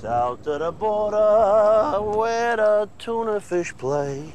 South of the border where the tuna fish play.